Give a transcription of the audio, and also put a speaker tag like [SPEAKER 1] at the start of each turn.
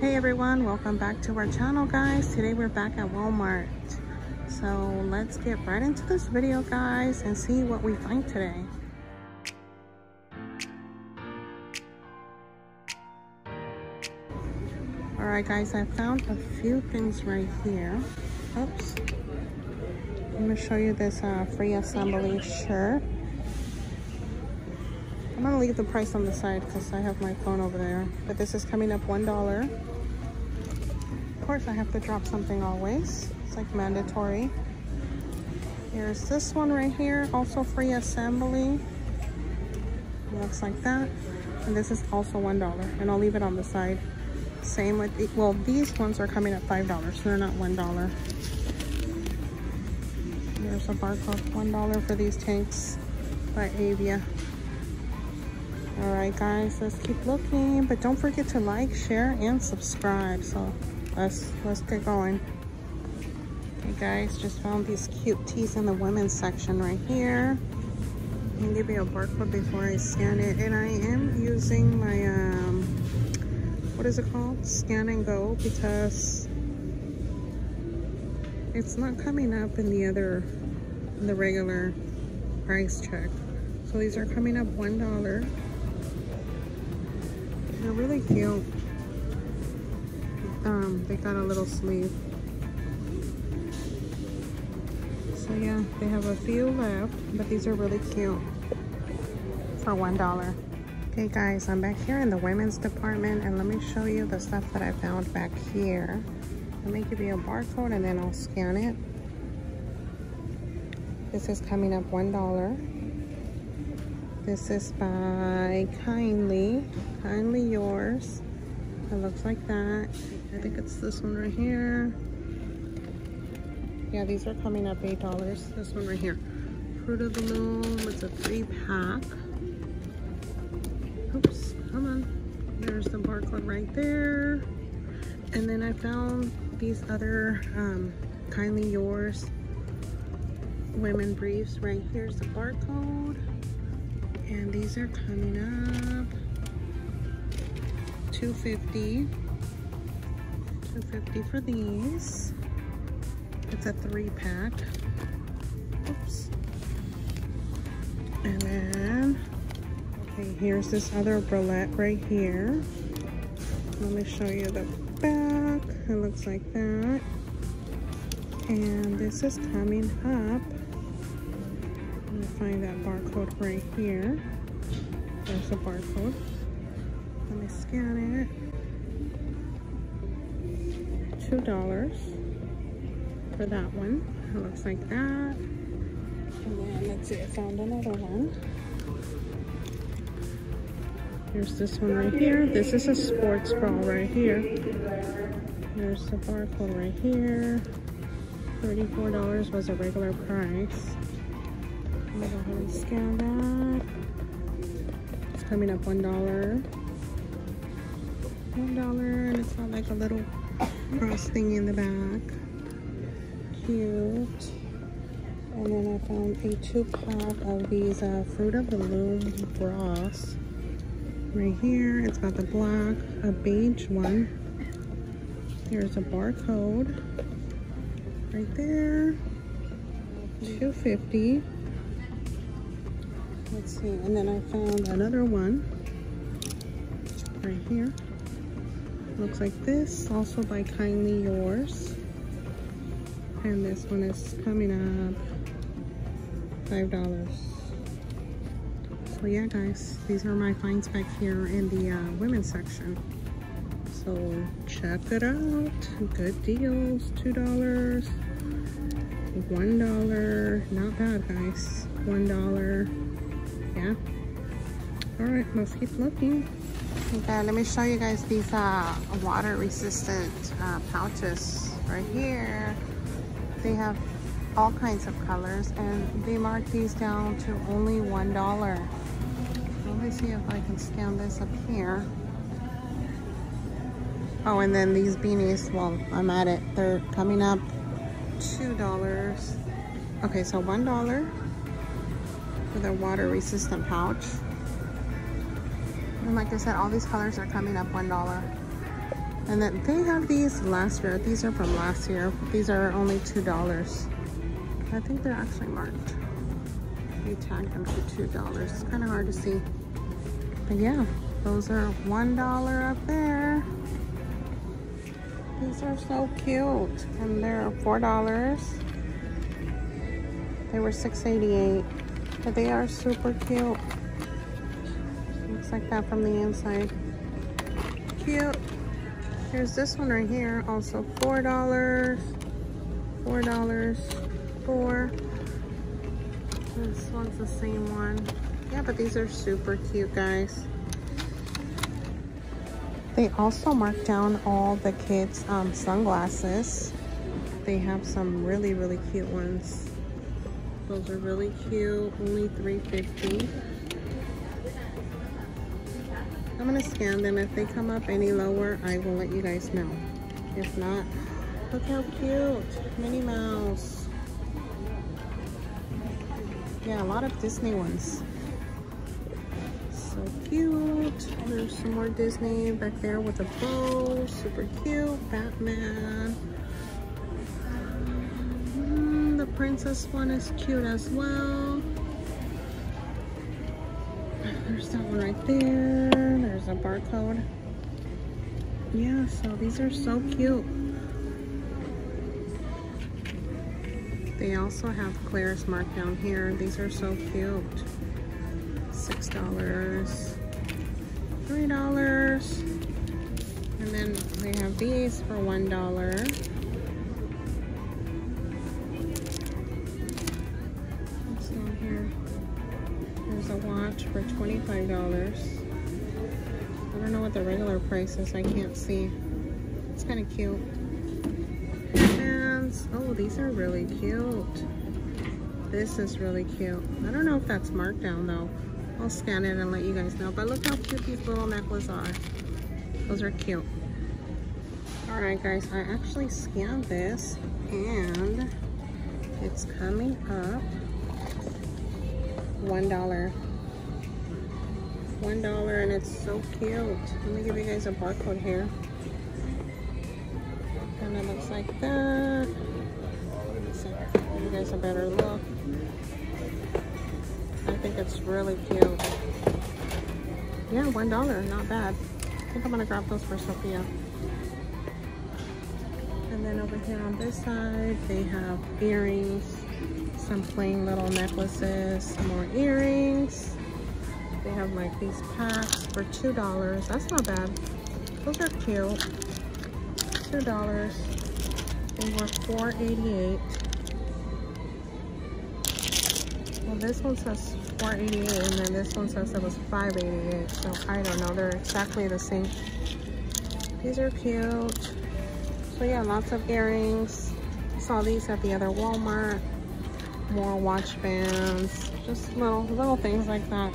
[SPEAKER 1] Hey everyone, welcome back to our channel guys. Today we're back at Walmart. So let's get right into this video guys and see what we find today. Alright guys, I found a few things right here. Oops. I'm going to show you this uh, free assembly shirt. I'm to leave the price on the side because I have my phone over there. But this is coming up $1. Of course, I have to drop something always. It's like mandatory. Here's this one right here, also free assembly. Looks like that. And this is also $1. And I'll leave it on the side. Same with, the, well, these ones are coming at $5. So they're not $1. There's a barcode, $1 for these tanks by Avia. All right, guys, let's keep looking. But don't forget to like, share, and subscribe. So let's, let's get going. Okay, guys, just found these cute tees in the women's section right here. Gonna give you a barcode before I scan it. And I am using my, um, what is it called? Scan and go because it's not coming up in the other, in the regular price check. So these are coming up $1. They're really cute. Um, they got a little sleeve. So yeah, they have a few left, but these are really cute for $1. Okay guys, I'm back here in the women's department and let me show you the stuff that I found back here. Let me give you a barcode and then I'll scan it. This is coming up $1. This is by Kindly. Kindly Yours. It looks like that. I think it's this one right here. Yeah, these are coming up $8. This one right here. Fruit of the Loom. It's a three pack. Oops, come on. There's the barcode right there. And then I found these other um, Kindly Yours women briefs. Right here's the barcode. And these are coming up 250 250 for these. It's a three pack. Oops. And then, okay, here's this other bralette right here. Let me show you the back. It looks like that. And this is coming up. Find that barcode right here. There's a barcode. Let me scan it. Two dollars for that one. It looks like that. And then let's see, I found another one. Here's this one right here. This is a sports bra right here. There's the barcode right here. $34 was a regular price. Ahead and scan that. It's coming up $1. $1 and it's got like a little cross thing in the back. Cute. And then I found a two pack of these uh, Fruit of the Loom bras. Right here, it's got the black, a beige one. There's a barcode right there. 250 Let's see, and then I found another one right here. Looks like this, also by Kindly Yours. And this one is coming up $5. So yeah guys, these are my finds back here in the uh, women's section. So check it out. Good deals, $2, $1. Not bad guys, $1 yeah. All right let's keep looking. Okay let me show you guys these uh, water resistant uh, pouches right here. They have all kinds of colors and they mark these down to only one dollar. Let me see if I can scan this up here. Oh and then these beanies well I'm at it. They're coming up two dollars. Okay so one dollar for the water resistant pouch. And like I said, all these colors are coming up $1. And then they have these last year. These are from last year. These are only $2. I think they're actually marked. They tagged them for $2. It's kind of hard to see. But yeah, those are $1 up there. These are so cute. And they're $4. They were $6.88. But they are super cute. Looks like that from the inside. Cute. Here's this one right here, also $4. $4, four. This one's the same one. Yeah, but these are super cute, guys. They also marked down all the kids' um, sunglasses. They have some really, really cute ones. Those are really cute, only 350 I'm gonna scan them. If they come up any lower, I will let you guys know. If not, look how cute. Minnie Mouse. Yeah, a lot of Disney ones. So cute. There's some more Disney back there with a bow. Super cute. Batman princess one is cute as well. There's that one right there. There's a barcode. Yeah, so these are so cute. They also have Claire's mark down here. These are so cute. $6, $3, and then they have these for $1. a watch for $25. I don't know what the regular price is. I can't see. It's kind of cute. And, oh, these are really cute. This is really cute. I don't know if that's marked down though. I'll scan it and let you guys know. But look how cute these little necklaces are. Those are cute. All right, guys, I actually scanned this and it's coming up one dollar. One dollar and it's so cute. Let me give you guys a barcode here. And it looks like that. Give you guys a better look. I think it's really cute. Yeah one dollar not bad. I think I'm gonna grab those for Sofia. And then over here on this side they have earrings some plain little necklaces, some more earrings. They have like these packs for $2. That's not bad. Those are cute. $2. They were $4.88. Well, this one says $4.88 and then this one says it was $5.88. So I don't know. They're exactly the same. These are cute. So yeah, lots of earrings. Saw these at the other Walmart more watch bands, just little little things like that.